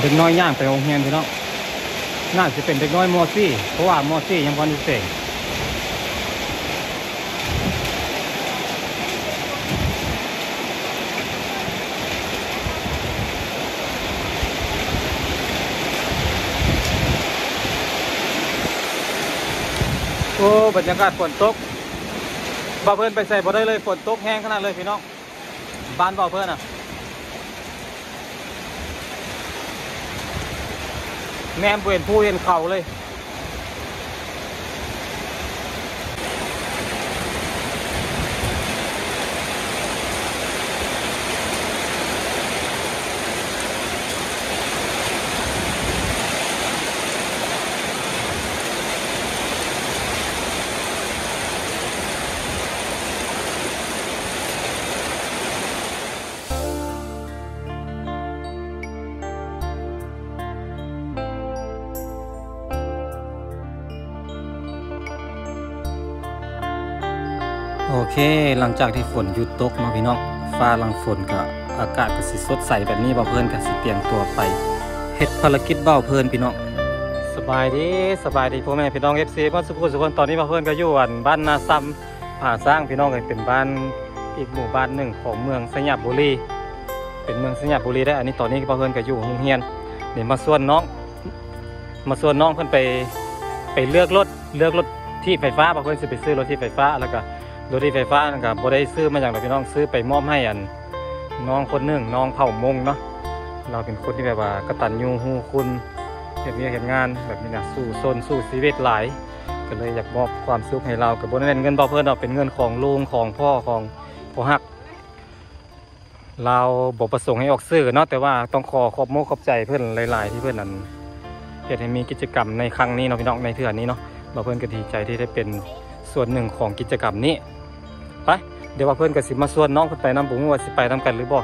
เด็กน้อยย่างไปโรงเรียนพี่น้องน่าจะเป็นเด็กน้อยมอซี่ เพราะว่ามอซี่ยังพอดีเสงโอ้บรรยากาศฝนตกบ่าวเพิ่อนไปใส่บ่ได้เลยฝนตกแห้งขนาดเลยพี่น้อง บ้านบ่าวเพิ่อนอะ แนมเห็นผู้เห็นเขาเลย เคหลังจากที่ฝนหยุดตกเนาะพี่น้องฟ้าหลังฝนก็อากาศก็สิสดใสแบบนี้เบาเพลินก็สิเตรียมตัวไปเฮ็ดภารกิจเบาเพลินพี่น้องสบายดีสบายดีพ่อแม่พี่น้อง FC บ้านสุขุมสุขนตอนนี้เบาเพลินก็อยู่อันบ้านนาซ้ำผ่าสร้างพี่น้องก็เป็นบ้านอีกหมู่บ้านหนึ่งของเมืองสยามบุรีเป็นเมืองสยามบุรีได้อันนี้ตอนนี้เบาเพลินก็อยู่โรงเรียนเดี๋ยวมาส่วนน้อง มาส่วนน้องเพิ่นไปไปเลือกรถเลือกรถที่ไฟฟ้าเบาเพลินสิไปซื้อรถที่ไฟฟ้าแล้วก็ รถที่ไฟฟ้านะครับบ่ได้ซื้อมาอย่างไรพี่น้องซื้อไปมอบให้อัน น้องคนหนึ่งน้องเผ่ามงเนาะเราเป็นคนที่แบบว่ากตัญญูฮูคุณเห็นเวียเห็นงานแบบนี้นะสู้ซนสู้ชีวิตหลาย ก็เลยอยากมอบความสุขให้เรากับบนนั้นเงินบ่เพิ่อนเราเป็นเงินของลุงของพ่อของพ่อฮัก เราบอกประสงค์ให้ออกซื้อเนาะแต่ว่าต้องขอขอบโมกขอบใจเพื่อนหลาย ๆ ที่เพื่อนนั้นเฮ็ดให้มีกิจกรรมในครั้งนี้เนาะพี่น้องในเทื่อนี้เนาะบ่เพิ่อนก็ดีใจที่ได้เป็นส่วนหนึ่งของกิจกรรมนี้ ไปเดี๋ยวว่าเพื่อนกับสิมาส่วนน้องเพื่อนไปน้ำบุ้งว่าสิไปน้ำกันหรือบ่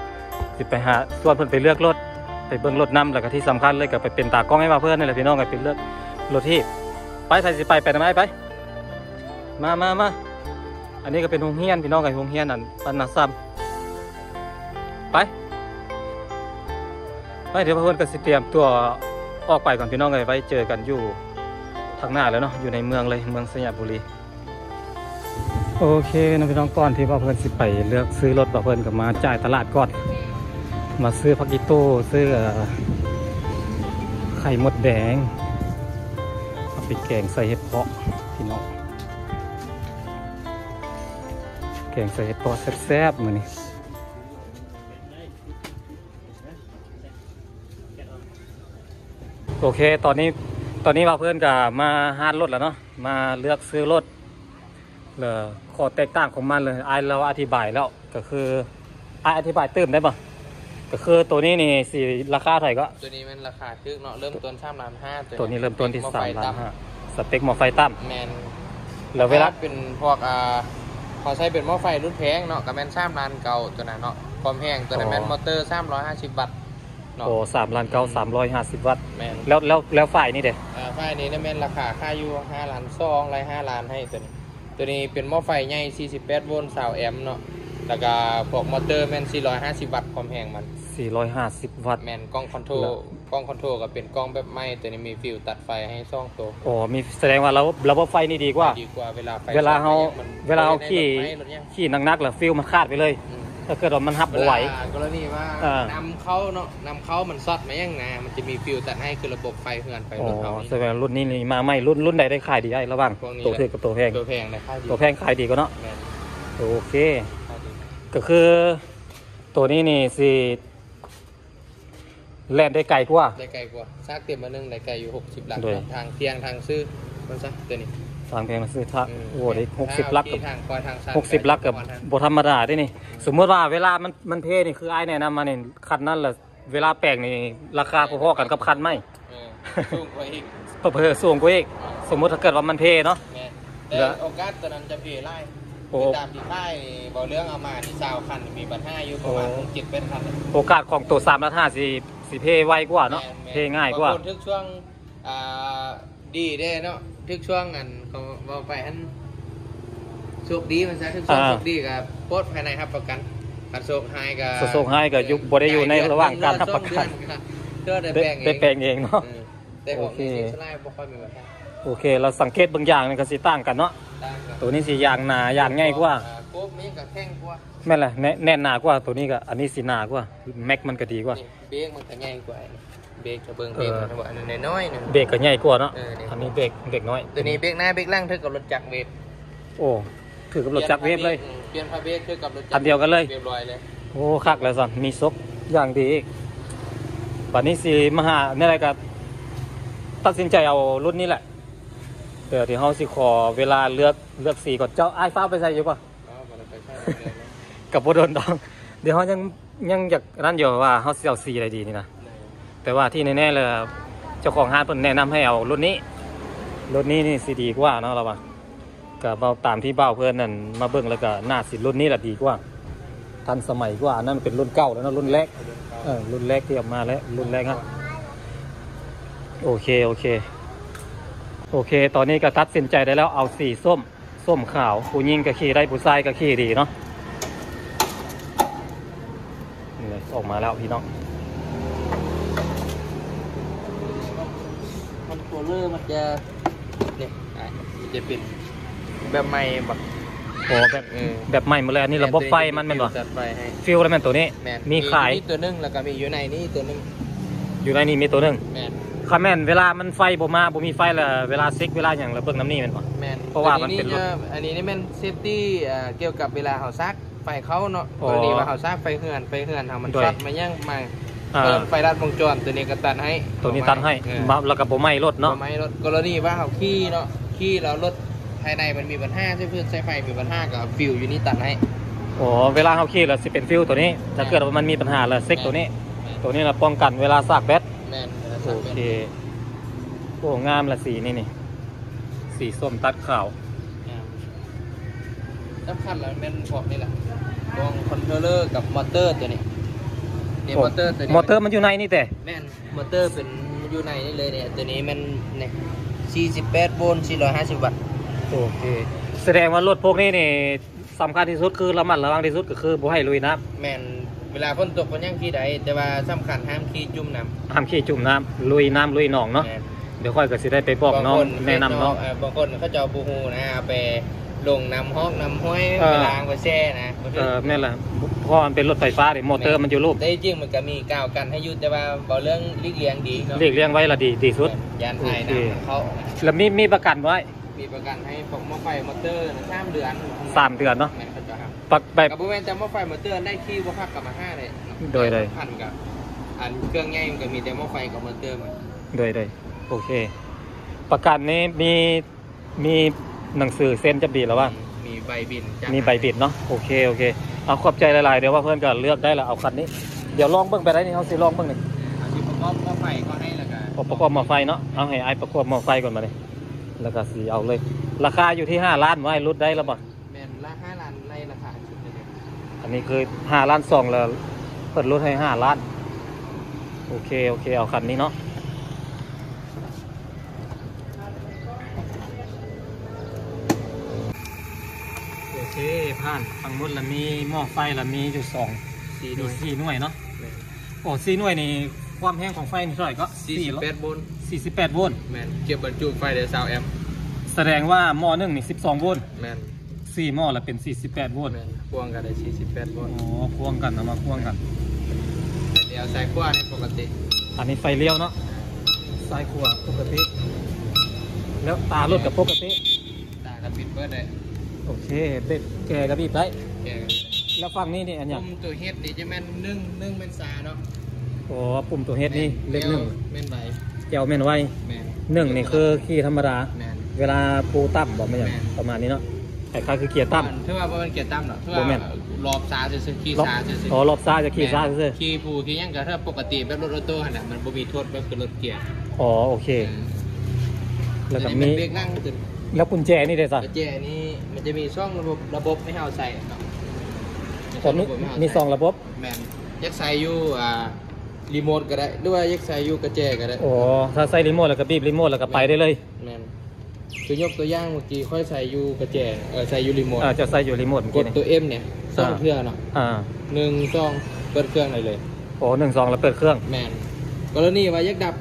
สิไปหาส่วนเพื่อนไปเลือกรถไปเบิ่งรถน้ำแล้วก็ที่สำคัญเลยก็ไปเป็นตากล้องให้มาเพื่อนนี่แหละพี่น้องก็เป็นเลือกรถที่ไปใส่สิไปไปทำไมไป มามามาอันนี้ก็เป็นโรงเรียนพี่น้องกับโรงเรียนนั่นปันนาซัมไปไปเดี๋ยวเพื่อนก็สิเตรียมตัวออกไปก่อนพี่น้องเลยไว้เจอกันอยู่ทางหน้าแล้วเนาะอยู่ในเมืองเลยเมืองสยามบุรี โอเคนะพี่น้องก่อนที่ว่าเพื่อนสิไปเลือกซื้อรถว่าเพื่อนก็มาจ่ายตลาดก่อน มาซื้อพักกิโต้ซื้อไข่มดแดงเอาไปแกงใส่เห็ดเพาะพี่น้องแกงใส่เห็ดเพาะแซ่บๆมือนี่โอเค ตอนนี้ตอนนี้ว่าเพื่อนก็มาฮาร์ดรถแล้วเนาะมาเลือกซื้อรถ เลยข้อแตกต่างของมันเลยไอายเราอธิบายแล้วก็คือไอายอธิบายเติมได้ปะก็คือตัวนี้นี่สี่ราคาเท่าไหร่ก็ ตัวนี้มันราคาทึกเนาะเริ่มต้นสามล้านห้าตัวนี้เริ่มต้นที่หสามไฟล้านต่ำห้าสเต็กหมอไฟตั้มแมนแล้วเวลาเป็นพวกอ่าพอใช้เป็นหม้อไฟรุ่นแพงเนาะกับแมนสามล้านเก่าตัวนั้นเนาะความแห้งตัวนั้นแมนมอเตอร์สามร้อยห้าสิบวัตต์เนาะโอ้สามล้านเก้าสามร้อยห้าสิบวัตต์แมนแล้วแล้วแล้วฝ่ายนี่เด็อ่าไฟนี้เนี่ยแมนราคาค่าอยู่ห้าล้านสองไรห้าล้านให้ตัวนี้ ตัวนี้เป็นหม้อไฟใหญ่ 48 โวลต์20แอมป์เนาะแล้วก็พวกมอเตอร์แมน450 วัตต์ความแรงมันสี่ร้อยห้าสิบวัตต์แมนกล้องคอนโทรลแล้วกล้องคอนโทรลก็เป็นกล้องแบบไหม้ตัวนี้มีฟิวตัดไฟให้ซ่องตัวโอ้มีแสดงว่าระบบระบบไฟนี่ดีกว่าดีกว่าเวลาไฟเวลาเขามันเวลาเขาขี่รถไหม้รถเนี่ยขี่นักๆแล้วฟิลมันคาดไปเลยอืม ถ้าเกิดว่ามันหับเวบ่ไหวลากรณีว่าอ่านำเข้าเนาะนำเข้ามันซอดมายังนะมันจะมีฟิวตัดให้คือระบบไฟเฮือนไปอ๋อรถเขาแสดงว่ารุ่นนี้นี่มาใหม่รุ่นรุ่นใดได้ขายดีไอ้ระหว่างพวกนี้ ตัวถือกับตัวแพงตัวแพงนะค่าดีตัวแพงขายดีก็เนาะแมนโอเค ค่าดีก็คือ ตัวนี้นี่สิแล่นได้ไกลกว่า ได้ไกลกว่าซากเต็มมานึงได้ไกลอยู่ 60 หลักด้วยเนาะทางเที่ยงทางซื้อมันซะตัวนี้ ทางแพงมาซื้อท่าอืมโอ้ได้หกสิบถ้าลักเอากับที่ทางคอยทางซ้ายหกสิบลักกับทางบธรรมดาได้นี่ สมมติว่าเวลามันมันเพนี่คือไอ้ายแนะนำมาเนี่ยคันนั้นแหละเวลาแปลงนี่ราคาพอๆกันกับคันไหมเออสูงกว่าอีกเพิ่มสูงกว่าอีกสมมติถ้าเกิดว่ามันเพเนาะแม่เหลืแต่อโอกาสตอนนั้นจะเพไล่โอ้คือตามที่ค่ายบอเรื่องเอามาที่ซาวคันมีบัตรห้าอยู่ประมาณโอ้เจ็ดเป็นคันโอกาสของตัวสามล้านห้าสิสิเพไวกว่าเนาะแม่แม่เพง่ายกว่าบงคนทึกช่วงอ่าดีเด้เนาะ ทึกช่วงอันเขาบอกไปอันโชคดีมันซะทึกช่วงอ่า โชคดีกับโพสต์ภายในครับประกันการโชคไฮกับโชคให้กับยุคบ่ได้อยู่ในระหว่างการรับประกันเดือเจอได้ได้แปลงเองได้แปลงเองเนาะเออแต่ของโอเค นี่สไลด์บ่ค่อยมีปัญหาโอเค เราสังเกตบางอย่างนี่ก็สิต่างกันเนาะต่างกันตัวนี้สิยางหนายางง่ายกว่าอ่โกบมีกับแข้งกว่าแม่นแหละแน่แน่นหนากว่าตัวนี้ก็อันนี้สิหนากว่าแม็กมันก็ดีกว่านี่เบรกมันก็ใหญ่กว่านี่ เบรกจะเบิ่งเอเบรกอมันว่าอันนั้นน้อยๆหนึงเบรกก็ใหญ่กว่าเนาะ เออนี่อันนี้เบรกเบรกน้อย ตัวนี้เบรกหน้าเบรกหล่างเท่ากับรถจักรเวฟโอ้ ถือกับรถจักรเวฟเลยอืมเปลี่ยนพาเบรกเท่ากับรถจักรอันเดียวกันเลย เรียบร้อยเลยโอ้คักแล้วสันมีซกอย่างดีอีกบัดนี้สิมาหาเนี่ยอะไรก็ตัดสินใจเอารุ่นนี้แหละ เดี๋ยวที่เฮาสิขอเวลาเลือกเลือกสีก่อนเจ้าไอ้ายฟ้าไปใส่อยู่ป่ะ อ๋อบ่ได้ไปใช้เลยนะกับบ่โดนดอง เดี๋ยวเฮายังยังอยากนั่นอยู่ว่าเฮาสิเอาสีอะไรดีนี่นะ แต่ว่าที่แน่ๆเลยเจ้าของห้างเพิ่นแนะนำให้เอารุ่นนี้รุ่นนี้นี่สิดีกว่าเนาะเราว่าก็เบาตามที่เบ้าเพิ่นนั่นมาเบิ่งแล้วก็น่าสิรุ่นนี้แหละดีกว่า ทันสมัยกว่าอันนั้นเป็นรุ่นเก่าแล้วนะรุ่นแรกเออรุ่นแรกที่ออกมาแล้วรุ่นแรกฮะโอเคโอเค โอเค ตอนนี้ก็ตัดสินใจได้แล้วเอาสีส้ม ส้มขาวผู้หญิงก็ขี่ได้ผู้ชายก็ขี่ดีเนาะออกมาแล้วพี่น้อง คอนโทรลเลอร์มันจะเนี่ยอะมันจะเป็นแบบใหม่แบบโอ้แบบเออแบบใหม่หมดเลยอันนี้ระบบไฟมันเป็นบ่จัดไฟให้ฟิลแล้วแมันตัวนี้แมนมีขายนี่ตัวหนึงแล้วก็มีอยู่ในนี่ตัวหนึงอยู่ในนี้มีตัวหนึ่งแมนคาแมนเวลามันไฟบ่มาบ่มีไฟและเวลาเซ็กเวลาอย่างเราเบิ่งน้ำนี่แมันบ่ แมนเพราะว่ามันเป็นรถจะอันนี้นี่เป็นเซฟตี้เกี่ยวกับเวลาเขาซักไฟเขาเนาะอ๋กอรณีว่าเขาซักไฟเหือนไฟเหือนทำมันโดยช็อตมายังมาอ่า เพิ่มไฟรัดวงจรตัวนี้ก็ตัดให้ตัวนี้ตัดให้เออมาแล้วก็บ่ไหม้รถเนาะทำไมรถกรณีว่าเขาขี้เนาะขี้แล้วรถภายในมันมีปัญหาใช่เพื่อนใช้ไฟมีปัญหากับฟิวอยู่นี่ตัดให้อ๋อเวลาเขาขี่แล้วสิเป็นฟิลตัวนี้ถ้าเกิดว่ามันมีปัญหาแล้วเซ็กตัวนี้ ตัวนี้เราป้องกันเวลาซากแบตแมนโอเคโอ้งามละสีนี่นี่สีส้มตัดขาวสำคัญแล้วแมนพวกนี่แหละกองคอนโทรลเลอร์กับมอเตอร์ตัวนี้ เนี่ยมอเตอร์ตัวนี้มอเตอร์มันอยู่ในนี่แต่แมนมอเตอร์เป็นอยู่ในนี่เลยเนี่ยตัวนี้มันเนี่ย48โวลต์450 วัตต์โอเคแสดงว่ารถพวกนี้นี่สำคัญที่สุดคือระมัดระวังที่สุดก็คือบ่ให้ลุยน้แมนเวลาฝนตกมันยังขี่ได้แต่ว่าสำคัญห้ามขี่จุ่มน้ำำห้ามขี่จุ่มน้ำลุยน้ำลุยหนองเนาะแม่นเดี๋ยวค่อยก็สิได้ไปบอกน้องบาคแนะนำน้องเบางคนเขาจะเอาบูฮูนะเอาไป ลงน้ำฮอกน้ำห้อยเออ ไปล้างไปแช่นะเออแม่นละเพราะมันเป็นรถไฟฟ้าดิมอเตอร์มันอยู่รูปแต่จริงๆมันก็มีกาวกันให้อยุดแต่ว่าบอเรื่องลีกเลียงดีเนาะเรียกเรียงไว้ละดีดีสุด ยานไทยโอเค นะเขาแล้วมีมีประกันไว้มีประกันให้ผมมอไฟมอเตอร์นะสามเดือนสามเดือนเนาะแม่นเขาจะครับ ปักแบบ กับบริเวณแต่มอไฟมอเตอร์ได้ขี้บ่พักกับมาห้าเลยโดยใด พันกับอันเครื่องใหญ่มันก็มีแต่มอไฟกับมอเตอร์มันโดยโดยโอเค ประกันนี้มีมี หนังสือเซ็นจะบีแล้วว่า มีใบบินจากมีใบบิดเนาะโอเคโอเคเอาขอบใจหลายๆเดี๋ยวว่าเพื่อนก็เลือกได้ละเอาคันนี้เดี๋ยวลองเบิ่งไปได้นี่เขาสิลองเบิ่งหนึ่งอาชีพประกอบมอไฟก็ให้แล้วกันประกอบหม้อไฟเนาะเอาให้ไอ้ประกอบหม้อไฟก่อนมาเลยแล้วก็สีเอาเลย ราคาอยู่ที่ห้าล้านไว้รุดได้แล้วบ่แม่นละห้าล้านในราคาชุดเดียวอันนี้คือห้าล้านสองแล้วเปิดรถให้ห้าล้านโอเคโอเคเอาคันนี้เนาะโอเค ผ่านทั้งหมดแล้วมีหม้อไฟแล้วมีอยู่สองสี่มีด้วยสี่หน่วยเนาะโอ้สี่หน่วยนี่ความแห้งของไฟนี่เท่าไหร่ก็สี่สิบแปดโวลต์สี่สิบแปดโวลต์แมนเก็บบรรจุไฟเดี๋ยวซาวแอมป์แสดงว่าหม้อหนึ่งนี่สิบสองโวลต์แมนสี่หม้อละเป็นสี่สิบแปดโวลต์แมนพ่วงกันได้สี่สิบแปดโวลต์ อ๋อพ่วงกันเอามาพ่วงกัน เดี๋ยวใส่ขั้วนี่ปกติอันนี้ไฟเลี้ยวเนาะซ้ายขวาปกติ แล้วตารถกับปกติตากับปิดเบิร์ดได้ โอเคเบ็ดแกกระบีบได้แกกันแล้วฝั่งนี้นี่อันผเนี้ยมตัวเฮ็ดนี่จะแม่นนึ่งนึ่งเป็นซาเนาะอ๋อปุ่มตัวเฮดนี่เล็กหนึ่งแม่นใบเจ้าแม่นไว้แมนหนึ่งนี่คือขี่ธรรมดา แมนเวลาปูตั้มบอกไม่อย่างแม่น ประมาณนี้เนาะคล้ายๆคือเกียร์ตั้ม ถือว่าบ่เป็นเกียร์ตั้มหรอกถือบ่แม่ว่านรอบซาซื่อๆขี่รอบซาซื่อๆ อ๋อรอบซ้ายจะขี่ซ้ายซื่อขี่ผู้ขี่หยังก็ถ้าปกติแบบรถออโต้หั่นน่ะมันบ่มีโทษแบบคือรถเกียร์อ๋อโอเค แล้วก็อันมีนี้นเบรกนั่งขึ้น แล้วกุญแจนี่ได้สักระเจนี้มันจะมีช่องระบบระบบให้เราใส่เนาะตอนนี้มีสองระบบแมนยักใส่อยู่อ่ารีโมทก็ได้หรือว่ายักใส่อยู่กระเจก็ได้โอ้ถ้าใส่รีโมทแล้วก็บีบรีโมทแล้วก็ไปได้เลยแมนคือยกตัวอย่างเมื่อกี้ค่อยใส่อยู่กระเจเออใส่อยู่รีโมทอ่าจะใส่อยู่รีโมทเมื่อกกี้ดนี่ตัวเอ็มเนี่ยสองอ่าเครื่องเนาะอ่าหนึ่งสองเปิดเครื่องเลยเลยโอ้หนึ่งสองแล้วเปิดเครื่องแมนกรณีว่าอยากดับ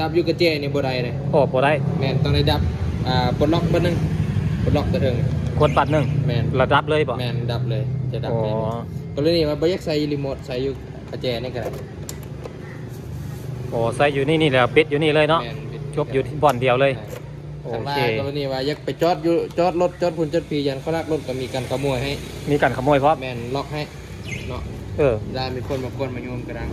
ดับอยู่กระเจนี่บ่ได้เลยโอ้บ่ได้แม่นต้องได้ดับ อ่าปลดล็อกเบอร์หนึงปลดล็อกตัวเทิงกดปัดหนึ่งแม่นระดับเลยบ่แม่นดับเลยจะดับอ๋อให้เลยกรณีว่าบ่อยากใส่รีโมทใส่อยู่กระเจนี่ก็ได้โอ้ใส่อยู่นี่นี่แหละปิดอยู่นี่เลยเนาะแม่นจบอยู่ที่บ่อนเดียวเลย โอคันว่าเค กรณีว่าอยากไปจอดอยู่จอดรถจอดพุ่นจอดพียันเขาลักรถก็มีการขโมยให้มีการขโมยเพราะแม่นล็อกให้เนาะเออได้มีคนมากวนมาโยมกระดัง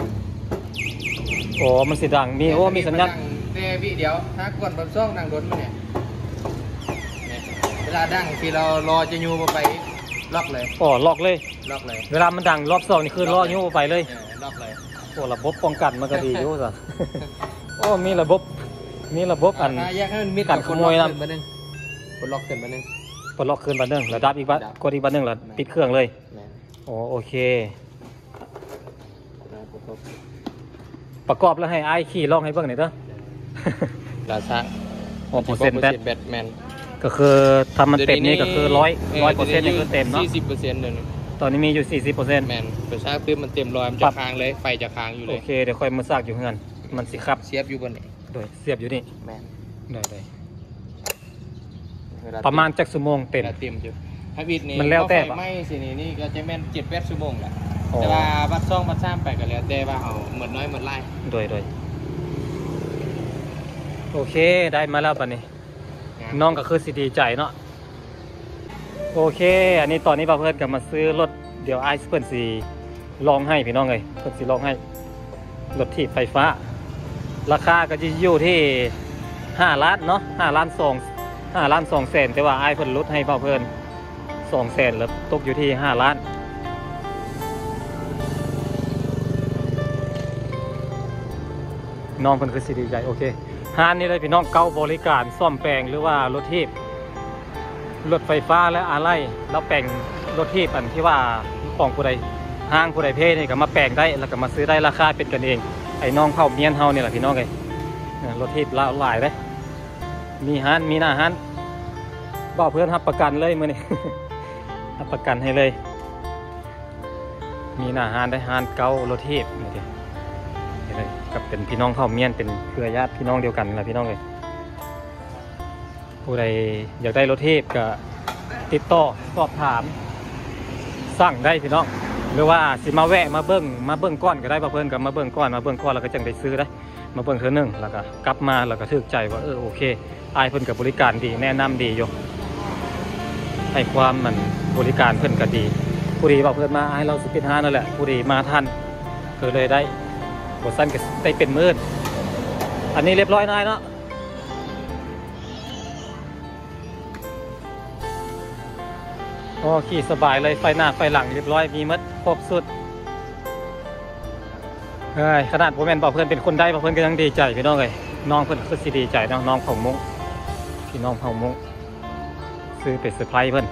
โอ้มันสิดังมีโอ้มีสัญญาณแต่วิเดียวถ้ากวนแบบซ่องดังรถมาเนี่ย เนี่ยเวลาดังที่เรารอจะยูมาไปล็อกเลยโอ้ล็อกเลยล็อกเลย เวลามันดังรอบสองนี่คือล่อนิ้วไปเลยออล็อกเลยโอ้ระบบป้องกันมันก็ดีอยู่สิโอ้มีระบบมีระบบอันถ้าแยกให้มันมิดการขโมยนะกดล็อกขึ้นมาหนึงกดล็อกขึ้นมาหนึงปลดล็อกคืนบันหนึ่งระดับอีกบัดดับกดอีกบันหนึ่งแล้วปิดเครื่องเลยแม่นโอ้โอเคนะประกบประกอบแล้วให้ไอ้ายขี่ลองให้เบิ่งหน่อยเด้อราชาโอ้เปอร์เซ็นต์แบตแบตแมน ก็คือถ้ามันเต็มนี่ก็คือร้อยร้อยเปอร์เซ็นต์นี่คือเต็มเนาะสี่สิบเปอร์เซ็นต์เดี๋ยวนี้ตอนนี้มีอยู่สี่สิบเปอร์เซ็นต์แมนประชาตื้มมันเต็มร้อยมันปรัจะบค้างเลยไฟจะค้างอยู่เลโอยเคเดี๋ยวค่อยมาซากอยู่เฮือนมันสิครับเสียบอยู่บนนี้โดยเสียบอยู่นี่แมนได้ได้เวลประมาณจักชั่วโมงเต็มเวลาเต็มอยู่ถ้าบิดนี่มันแล้วแต่พอไฟไหม้สินี่นี่ก็จะแม่นเจ็ดแปดชั่วโมงแหละอ๋อแต่ว่าบัดซ่องบัดซ้ำไปก็แล้วแต่ว่าเอาเหมือนน้อยเหมือนไล่โดยโดยโอเคได้มาแล้วปันนี้ น้องก็คือสิดีใจเนาะโอเค อันนี้ตอนนี้ป้าเพื่อนก็มาซื้อรถเดี๋ยวไอซ์เพื่อนสีลองให้พี่น้องเลยเพื่อนสีลองให้รถถีบไฟฟ้า ราคาก็จะอยู่ที่ห้าล้านเนาะห้าล้านสองห้าล้านสองแสนแต่ว่าไอซ์เพิ่นลดให้ป้าเพื่อนสองแสนแล้วตกอยู่ที่ห้าล้านน้องเพิ่นคือสิดีใจโอเค ห้านนี่เลยพี่น้องเก้าบริการซ่อมแปลงหรือว่ารถทีบรถไฟฟ้าและอะไรแล้วแปลงรถทีบอันที่ว่าของผู้ใดห้างผู้ใดเพศนี่ก็มาแปลงได้แล้วก็มาซื้อได้ราคาเป็นกันเอง ไอ้น้องเผ่าเมียนเฮาเนี่แหละพี่น้องเลยรถทีบลาหลายเลยมีห้านมีหน้าห้านบอกเพื่อนรับประกันเลยมือนี่รับประกันให้เลย มีหน้าห้านได้ห้านเก้ารถทีบนี่ กับเป็นพี่น้องเผ่าเมียนเป็นเครือญาติพี่น้องเดียวกันแหละพี่น้องเลยผู้ใดอยากได้รถเทพก็ติดต่อสอบถาม สั่งได้พี่น้องหรือว่าสิมาแวะมาเบิ้งมาเบิ้งก้อนก็ได้มาเบิ้งกับมาเบิ้งก้อนมาเบิ้งก้อนแล้วก็จังได้ซื้อได้ มาเบิ้งเธอหนึ่งแล้วก็กลับมาแล้วก็ถึกใจว่าเออโอเคอายเพิ่นกับบริการดีแนะนำดีอยู่ให้ความมันบริการเพิ่นก็ดีผู้ดีบอกเพิ่นมาให้เราสิปิดห้านนั่นแหละผู้ดีมาทันก็เลยได้ บทสั้นก็ได้เป็นมื่นอันนี้เรียบร้อยนายเนาะโอ้ขี่สบายเลยไฟหน้าไฟหลังเรียบร้อยมีมัดครบสุดเฮ้ยขนาดผมแมนบอกเพื่อนเป็นคนได้บอกเพื่อนก็ยังดีใจพี่น้องเลยน้องเพื่อนคือสิดีใจเนาะน้องเผ่ามุ้งพี่น้องเผ่ามุ้งซื้อไปเซอร์ไพรส์เพื่อน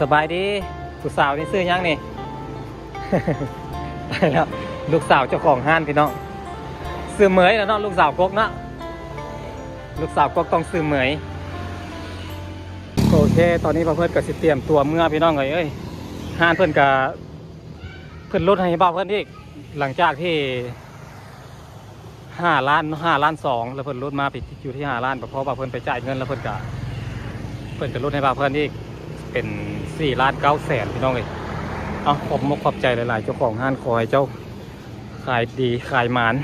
สบายดีผู้สาวนี่ซื้อยังนี่ ไปแล้วลูกสาวเจ้าของห้านพี่น้องซื้อเหมยแล้วเนาะลูกสาวกกเนาะลูกสาวกกต้องซื้อเหมยโอเค ตอนนี้พ่อเพื่อนก็สิเตรียมตัวเมื่อพี่น้องเลยเอ้ยห้านเพื่อนก็เพื่อนลดให้เบาเพื่อนอีกหลังจากที่ห้าล้านห้าล้านสองแล้วเพื่อนลดมาไปอยู่ที่ห้าล้านเพราะว่าเพื่อนไปจ่ายเงินแล้วเพื่อนก็เพื่อนก็ลดให้เบาเพื่อนอีกเป็นสี่ล้านเก้าแสนพี่น้องเลย เอาขอบมกขอบใจหลาย ๆ เจ้าของห้านขอให้เจ้าขายดีขายหมาน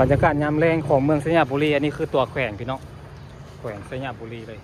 บรรยากาศยามแรงของเมืองสัญญาบุรี อันนี้คือตัวแขวงพี่น้องแขวงสัญญาบุรีเลย